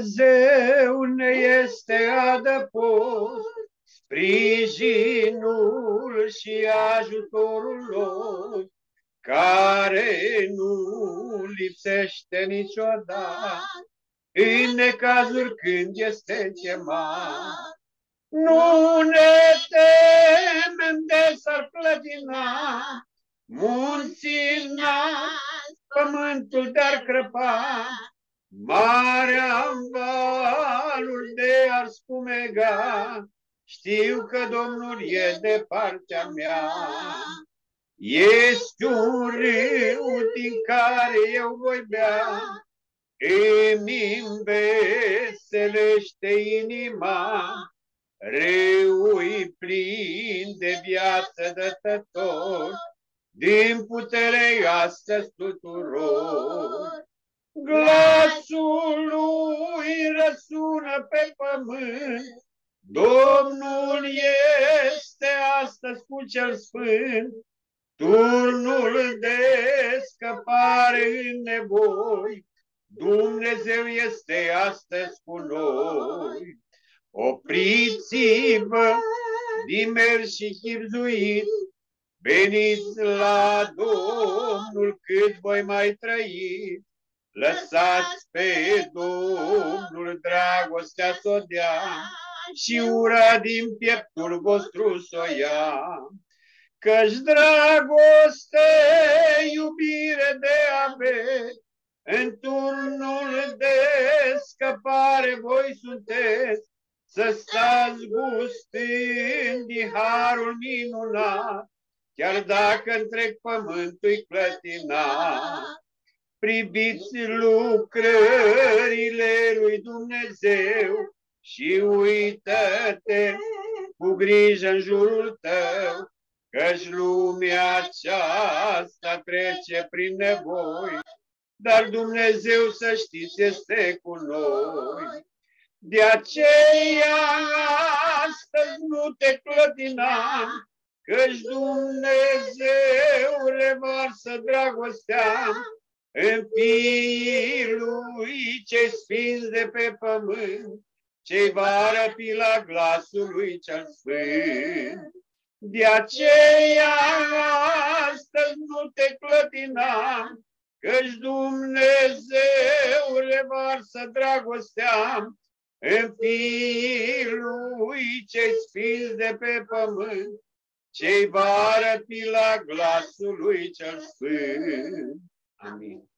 Dumnezeu ne este adăpost, sprijinul și ajutorul lor, care nu lipsește niciodată în necazuri când este chemat. Nu ne temem de s-ar clădina, munții pământul dar crăpa, marea valul de ar spumega, știu că Domnul e de partea mea. Este un râu din care eu voi bea, îmi înveselește inima, râul plin de viață dătător, din putere astăzi tuturor. Glasul lui răsună pe pământ, Domnul este astăzi cu cel sfânt, turnul de scăpare în nevoi, Dumnezeu este astăzi cu noi. Opriți-vă din mers și chipzuit, veniți la Domnul cât voi mai trăi. Lăsați pe Domnul dragostea să dea și ura din pieptul vostru să ia. Căci dragoste, iubire de aveți, în turnul de scăpare voi sunteți, să stați gustând din harul minunat, chiar dacă întreg pământul-i clătinat. Priviți lucrările lui Dumnezeu și uită-te cu grijă în jurul tău, căci lumea aceasta trece prin nevoi, dar Dumnezeu, să știți, este cu noi. De aceea astăzi nu te clătina, căci Dumnezeu revarsă dragostea în fiii lui ce sfinți de pe pământ, ce va răpi la glasul lui cel sfânt. De aceea astăzi nu te clătina, căci Dumnezeu revarsă dragostea în fiii lui ce sfinți de pe pământ, ce-i va răpi la glasul lui cel sfânt. Amén.